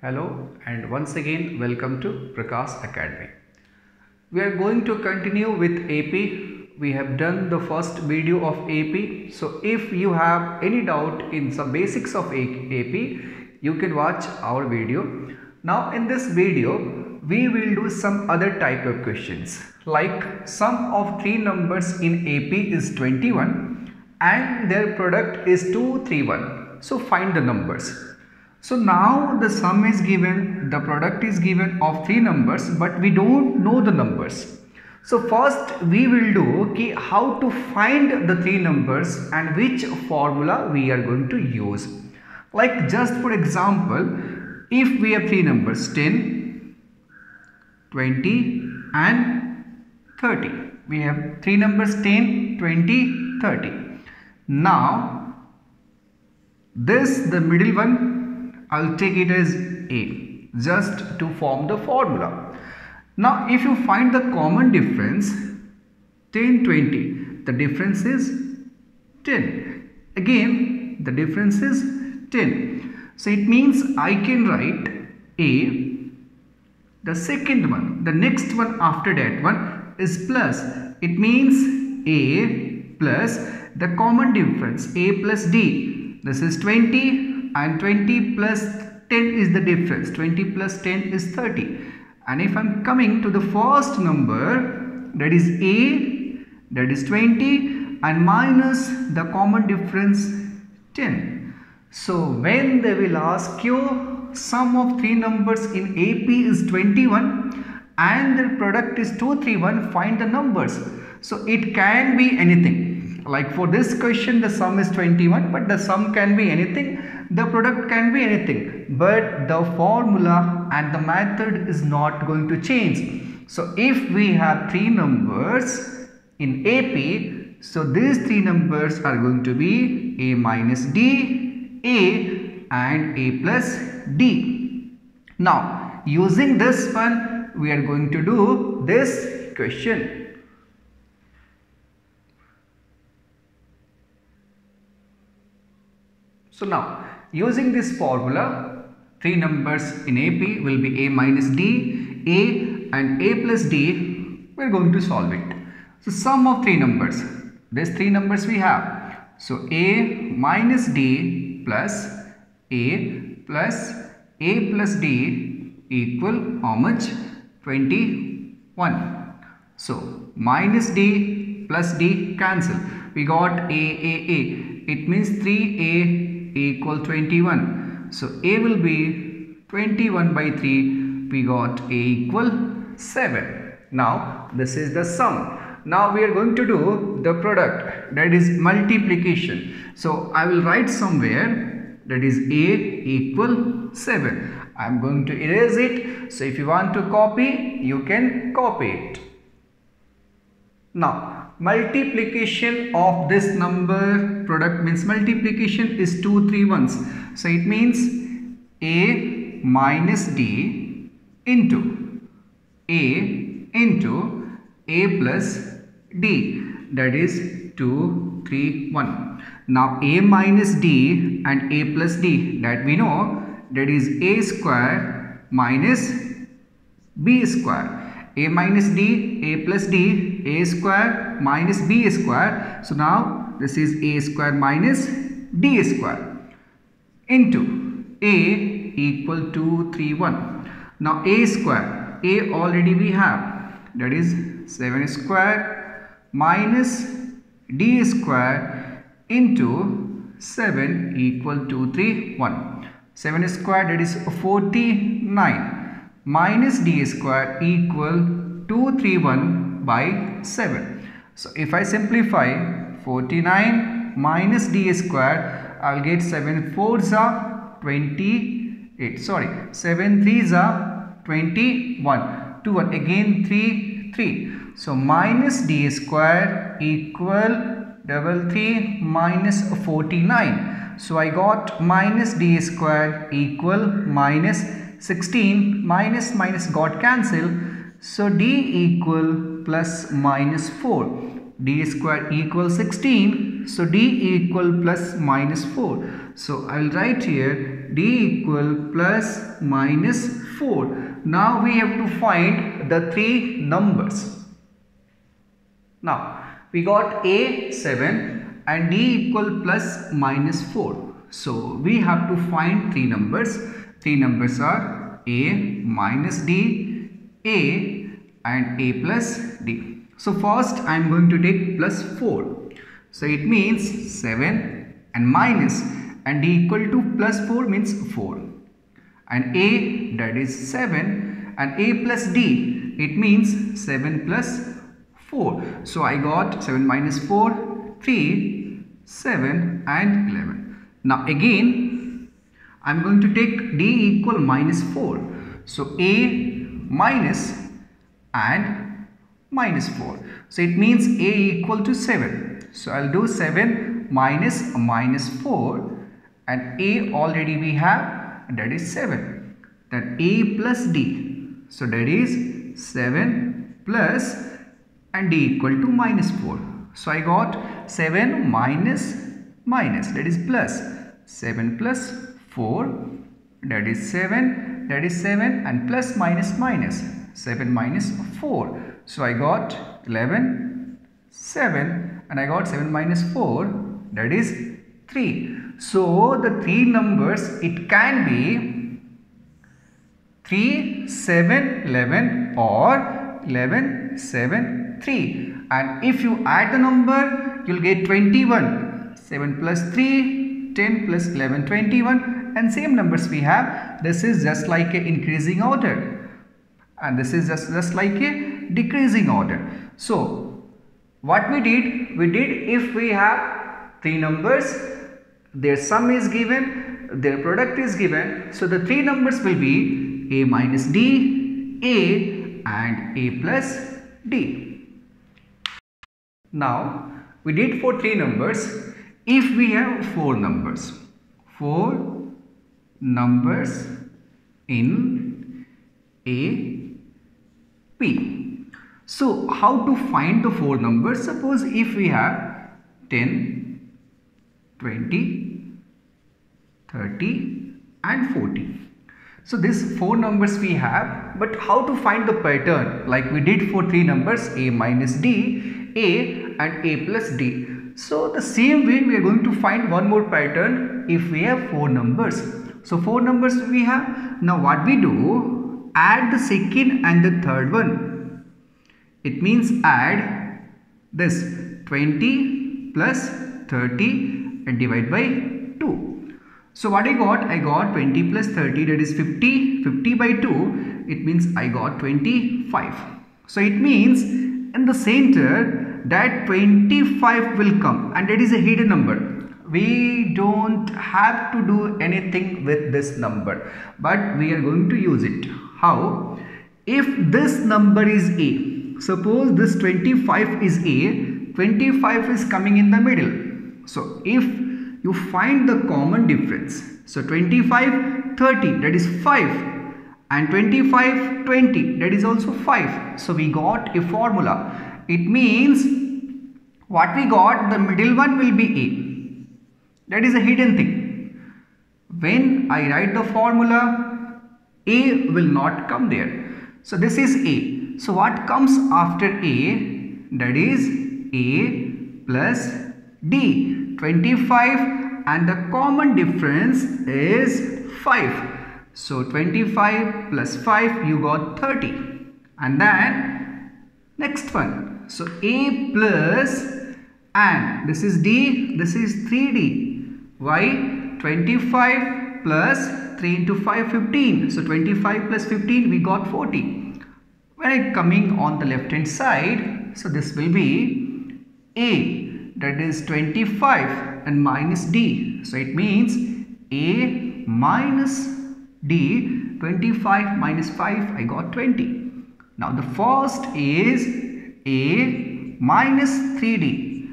Hello and once again welcome to Prakash Academy. We are going to continue with AP. We have done the first video of AP. So if you have any doubt in some basics of AP, you can watch our video. Now in this video, we will do some other type of questions like sum of three numbers in AP is 21 and their product is 231. So find the numbers. So now the sum is given, the product is given of three numbers but we don't know the numbers. So first we will do ki how to find the three numbers and which formula we are going to use. Like just for example, if we have three numbers 10, 20 and 30. We have three numbers 10, 20, 30. Now this the middle one I'll take it as A just to form the formula. Now if you find the common difference 10 20 the difference is 10 again the difference is 10 so it means I can write A the second one the next one after that one is plus. It means A plus the common difference A plus D. This is 20 and 20 plus 10 is the difference. 20 plus 10 is 30 and if I'm coming to the first number that is A that is 20 and minus the common difference 10 so when they will ask you sum of three numbers in AP is 21 and the product is 231 find the numbers. So it can be anything. Like for this question the sum is 21 but the sum can be anything the product can be anything but the formula and the method is not going to change. So if we have three numbers in AP so these three numbers are going to be a minus d a and a plus d. Now using this one we are going to do this question. So now using this formula three numbers in AP will be A minus D, A and A plus D we are going to solve it. So sum of three numbers these three numbers we have. So A minus D plus A plus A plus D equal how much 21. So minus D plus D cancel we got A A A it means 3A equal 21. So A will be 21 by 3. We got A equal 7. Now this is the sum. Now we are going to do the product that is multiplication. So I will write somewhere that is A equal 7. I am going to erase it. So if you want to copy, you can copy it. Now multiplication of this number product means multiplication is 2 3 ones. So it means a minus d into a into a plus d. That is 2 3 1 now a minus d and a plus d that we know that is a square minus b square. A minus d a plus d a square minus b square. So now this is a square minus d square into a equal to 3 1. Now a square a already we have that is 7 square minus d square into 7 equal to 3 1. 7 square that is 49 minus d square equal 231 by 7. So if I simplify 49 minus d square, I'll get 7 4s are 28. Sorry, 7 3s are 21. 2 1 again 3 3. So minus d square equal double 3 minus 49. So I got minus d square equal minus 16 minus minus got cancel. So d equal plus minus 4 d square equals 16 so d equal plus minus 4 so i will write here d equal plus minus 4 now we have to find the three numbers. Now we got a 7 and d equal plus minus 4 so we have to find three numbers. Three numbers are a minus d a and a plus d so first i am going to take plus 4 so it means 7 and minus and d equal to plus 4 means 4 and a that is 7 and a plus d it means 7 plus 4 so I got 7 minus 4 3 7 and 11 now again I'm going to take d equal minus 4 so a minus and minus 4 so it means a equal to 7 so I'll do 7 minus minus 4 and A already we have that is 7 then A plus D. So that is 7 plus and D equal to minus 4 so I got 7 minus minus that is plus. 7 plus 4 that is 7 that is 7 and plus minus minus. 7 minus 4 so I got 11 7 and I got 7 minus 4 that is 3 so the three numbers it can be 3, 7, 11 or 11, 7, 3 and if you add the number you will get 21 7 plus 3 10 plus 11 21 and same numbers we have. This is just like a increasing order. And this is just, just like a decreasing order so what we did we did if we have three numbers their sum is given, their product is given. So the three numbers will be A minus D, A and A plus D. Now we did for three numbers. If we have four numbers, four numbers in A, P. So how to find the four numbers? Suppose if we have 10, 20, 30 and 40. So these four numbers we have but how to find the pattern like we did for three numbers a minus d, a and a plus d. So the same way we are going to find one more pattern if we have four numbers. So four numbers we have. Now what we do add the second and the third one. It means add this 20 plus 30 and divide by 2. So what I got? I got 20 plus 30 that is 50. 50 by 2 it means I got 25. So it means in the center that 25 will come and it is a hidden number. We don't have to do anything with this number but we are going to use it. How? If this number is A, suppose this 25 is A, 25 is coming in the middle so if you find the common difference, so 25, 30 that is 5 and 25, 20 that is also 5. So we got a formula. It means what we got the middle one will be A. That is a hidden thing. When I write the formula A will not come there. So this is A. So what comes after A that is A plus D 25 and the common difference is 5. So 25 plus 5 you got 30 and then next one. So A plus and this is D this is 3D. Why? 25 plus 3 into 5 15. So 25 plus 15 we got 40. When I coming on the left hand side so this will be A that is 25 and minus D. So it means A minus D 25 minus 5 I got 20. Now the first is A minus 3D.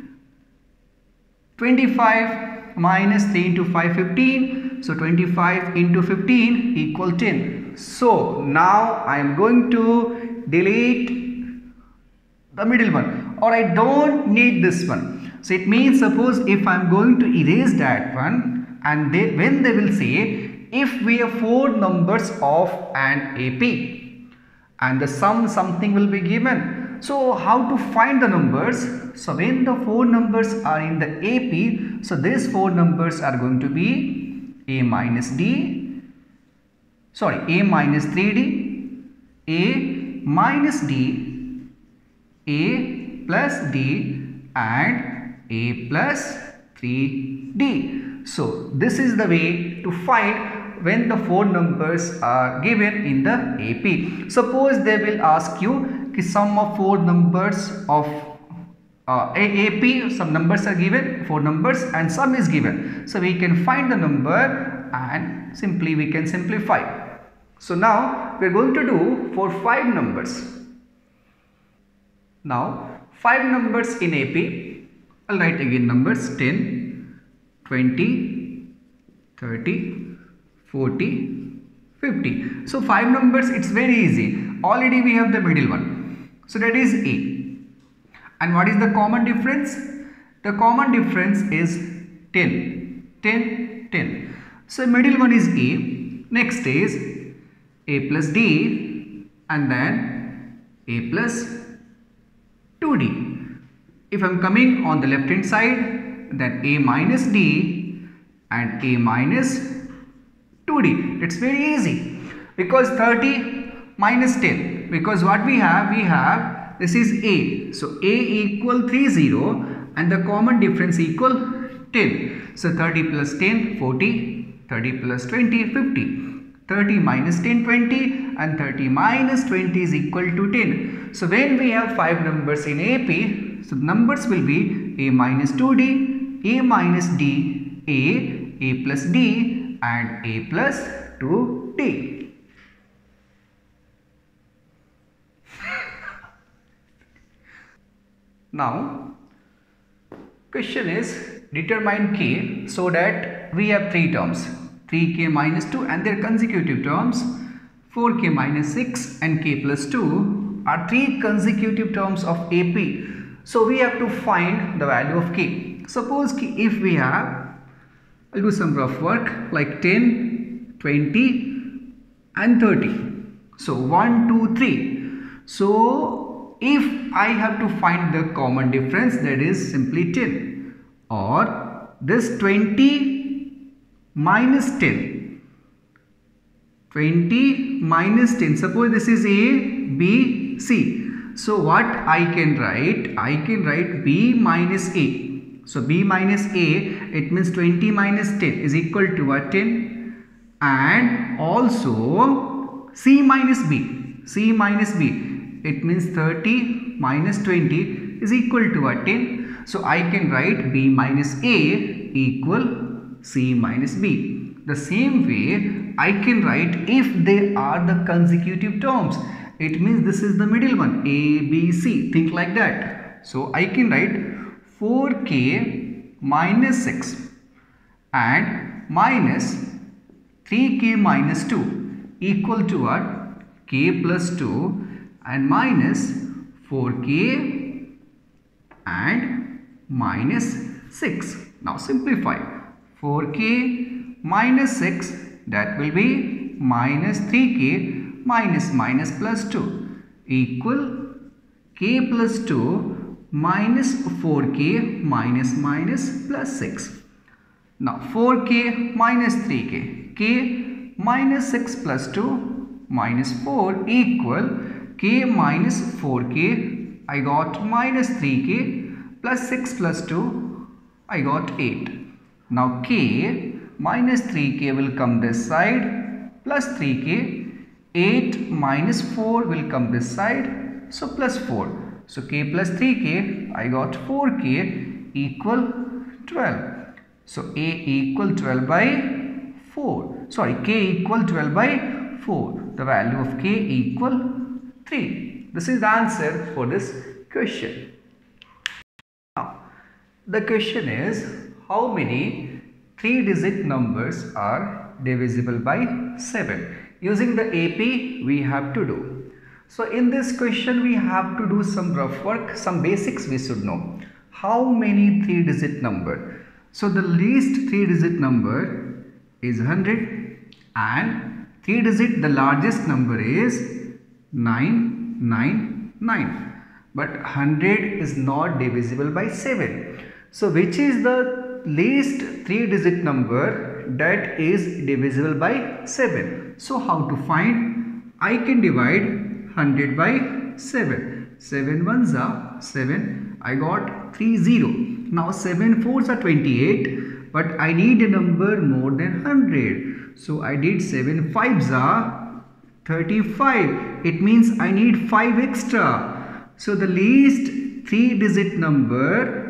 25 minus 3 into 5 15. So 25 into 15 equal 10. So now I am going to delete the middle one or I don't need this one so it means suppose if I am going to erase that one and they, when they will say if we have four numbers of an AP and the sum something will be given. So how to find the numbers? So when the four numbers are in the AP, so these four numbers are going to be A minus D, sorry A minus 3D, A minus D, A plus D and A plus 3D. So this is the way to find when the four numbers are given in the AP. Suppose they will ask you the sum of four numbers of uh, AP, some numbers are given, four numbers and sum is given. So we can find the number and simply we can simplify. So now we are going to do for five numbers. Now five numbers in AP I'll write again numbers 10, 20, 30, 40, 50. So 5 numbers it's very easy. Already we have the middle one. So that is A. And what is the common difference? The common difference is 10. 10, 10. So middle one is A. Next is A plus D and then A plus 2D. If I am coming on the left hand side then A minus D and A minus 2D. It's very easy because 30 minus 10 because what we have we have this is A. So A equal 30 and the common difference equal 10. So 30 plus 10 40 30 plus 20 50. 30 minus 10 20 and 30 minus 20 is equal to 10. So when we have 5 numbers in AP so the numbers will be a minus 2d, a minus d, a, a plus d and a plus 2d. now question is determine k so that we have three terms 3k minus 2 and their consecutive terms 4k minus 6 and k plus 2 are three consecutive terms of AP so we have to find the value of k. Suppose if we have, I'll do some rough work like 10, 20 and 30. So 1, 2, 3. So if I have to find the common difference that is simply 10 or this 20 minus 10 20 minus 10 suppose this is a b c so what I can write? I can write B minus A. So B minus A, it means 20 minus 10 is equal to a 10 and also C minus B. C minus B, it means 30 minus 20 is equal to a 10. So I can write B minus A equal C minus B. The same way I can write if they are the consecutive terms. It means this is the middle one a b c think like that. So i can write 4k minus 6 and minus 3k minus 2 equal to what k plus 2 and minus 4k and minus 6 now simplify 4k minus 6 that will be minus 3k minus minus plus 2 equal k plus 2 minus 4k minus minus plus 6. Now 4k minus 3k k minus 6 plus 2 minus 4 equal k minus 4k I got minus 3k plus 6 plus 2 I got 8. Now k minus 3k will come this side plus 3k 8 minus 4 will come this side. So plus 4. So k plus 3k I got 4k equal 12. So a equal 12 by 4. Sorry k equal 12 by 4. The value of k equal 3. This is the answer for this question. Now the question is how many 3 digit numbers are divisible by 7? using the AP we have to do. So in this question we have to do some rough work, some basics we should know. How many 3 digit number? So the least 3 digit number is 100 and 3 digit the largest number is 999 but 100 is not divisible by 7 so which is the least 3 digit number that is divisible by 7 so how to find? I can divide 100 by 7 7 ones are 7 I got 3 0 now 7 fours are 28 but I need a number more than 100 so I did 7 fives are 35 it means I need 5 extra. So the least 3 digit number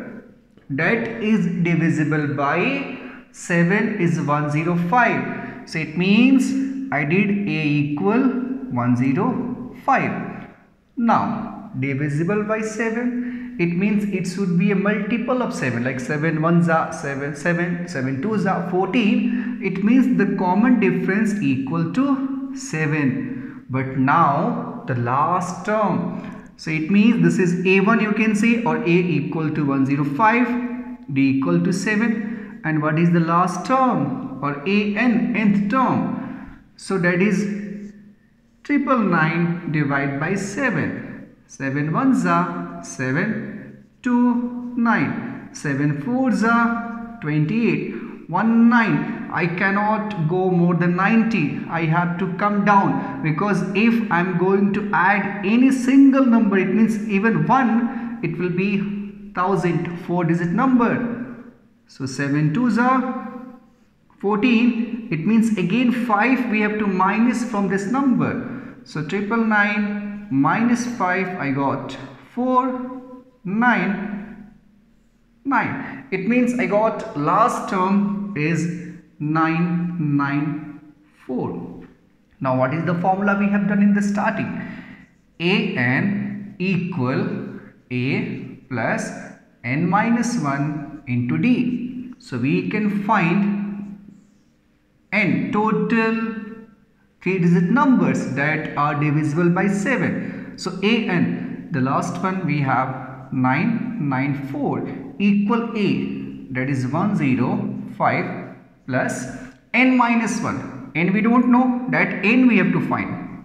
that is divisible by 7 is 105 so it means I did a equal 105 now, divisible by 7, it means it should be a multiple of 7 like 7 ones are 7, 7, 7 twos are 14. It means the common difference equal to 7. But now the last term. So it means this is A1 you can say or A equal to 105, D equal to 7 and what is the last term or AN nth term. So that is triple nine divided by 7 7 ones are 7 2 9 7 fours are 28 1 9 I cannot go more than 90 I have to come down. Because if I'm going to add any single number it means even 1 it will be thousand four digit number. So 7 twos are 14 it means again 5 we have to minus from this number. So triple nine minus 5 I got 4 9 9 it means I got last term is 994 now what is the formula we have done in the starting? An equal a plus n minus 1 into d. So we can find n total three digit numbers that are divisible by 7. So an the last one we have 994 equal a. That is 105 plus n minus 1 n we don't know that n we have to find.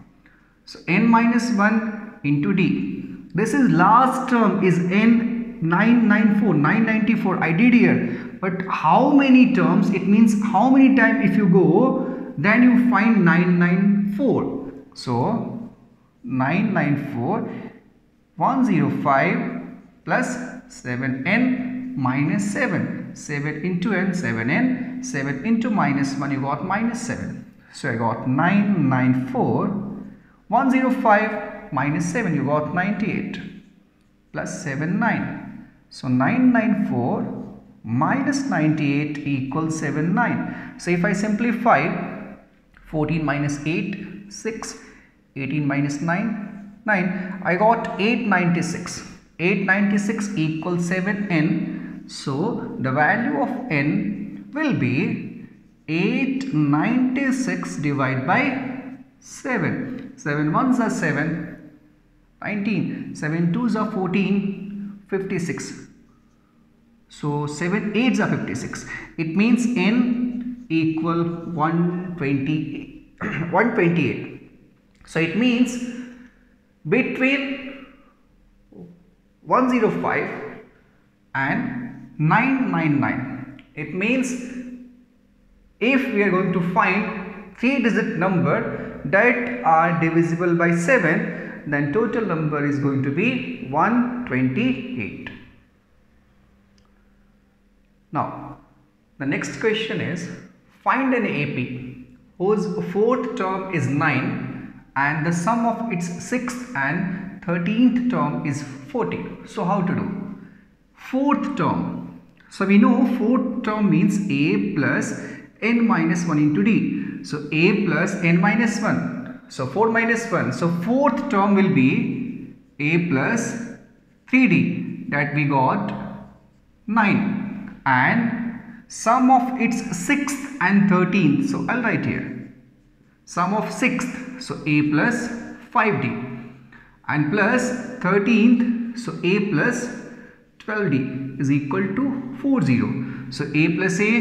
So n minus 1 into d. This is last term is n 994 994 I did here. But how many terms it means how many time if you go then you find 994 so 994 105 plus 7n minus 7 7 into n 7n 7 into minus 1 you got minus 7 so I got 994 105 minus 7 you got 98 plus 7 9 so 994 minus 98 equals 79 so if I simplify 14 minus 8 6 18 minus 9 9 I got 896 896 equals 7n so the value of n will be 896 divided by 7 7 ones are 7 19 7 twos are 14 56 so 7 eights are 56 it means n equal 120, 128. So it means between 105 and 999. It means if we are going to find 3 digit number that are divisible by 7 then total number is going to be 128. Now the next question is Find an AP whose fourth term is 9 and the sum of its sixth and 13th term is 40. So how to do? Fourth term. So we know fourth term means A plus n minus 1 into D. So A plus n minus 1. So 4 minus 1. So fourth term will be A plus 3D that we got 9 and sum of its 6th and 13th. So I'll write here. Sum of 6th. So A plus 5D. And plus 13th. So A plus 12D is equal to 40. So A plus A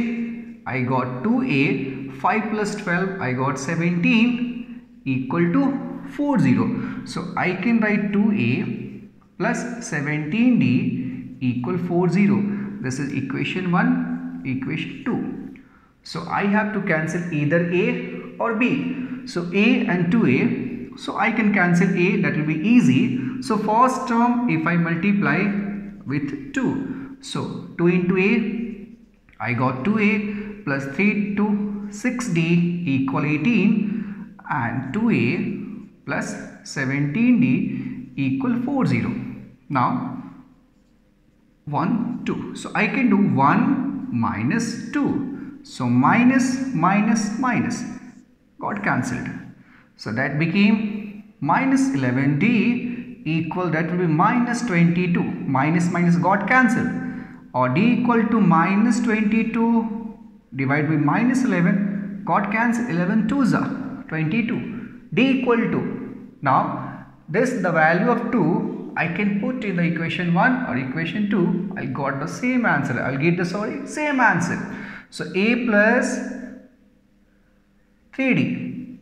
I got 2A. 5 plus 12 I got 17 equal to 40. So I can write 2a plus 17d equal 40. This is equation 1, equation 2. So I have to cancel either a or b. So a and 2a. So I can cancel a that will be easy. So first term if I multiply with 2. So 2 into a I got 2a plus 3 to 6d equal 18 and 2a plus 17d equal 40. Now 1 2. So I can do 1 minus 2. So minus minus minus got cancelled. So that became minus 11d equal that will be minus 22. Minus minus got cancelled or d equal to minus 22 divided by minus 11 got cancelled 11 2s are 22 d equal to. Now this the value of 2 I can put in the equation 1 or equation 2 I'll got the same answer. I'll get the sorry same answer. So a plus 3d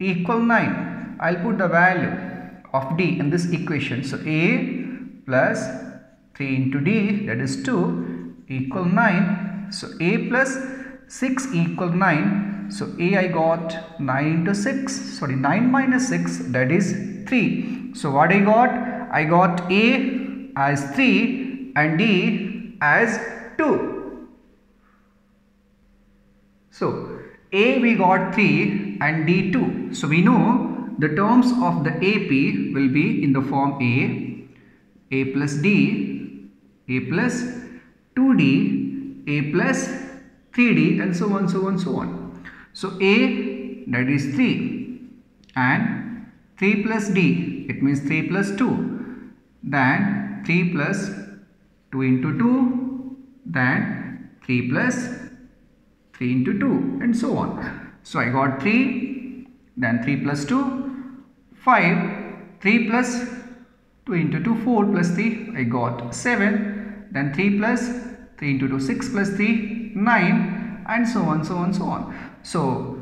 equal 9 I'll put the value of d in this equation. So a plus 3 into d that is 2 equal 9 so a plus 6 equal 9 so a I got 9 into 6 sorry 9 minus 6 that is 3 so what I got? I got a as 3 and d as 2 so a we got 3 and d 2 so we know the terms of the AP will be in the form a a plus d a plus 2d a plus 3d and so on so on so on. So a that is 3 and 3 plus d it means 3 plus 2 then 3 plus 2 into 2 then 3 plus 3 into 2 and so on. So I got 3 then 3 plus 2 5 3 plus 2 into 2 4 plus 3 I got 7 then 3 plus 3 into 2 6 plus 3 9 and so on so on so on. So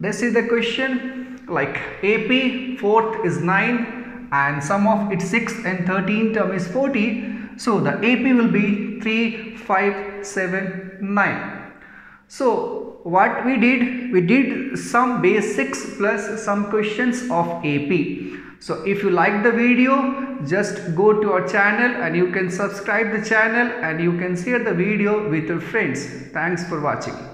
this is the question like AP fourth is 9 and sum of its 6th and 13th term is 40 so the AP will be 3 5 7 9 so what we did? We did some basics plus some questions of AP so if you like the video just go to our channel and you can subscribe the channel and you can share the video with your friends. Thanks for watching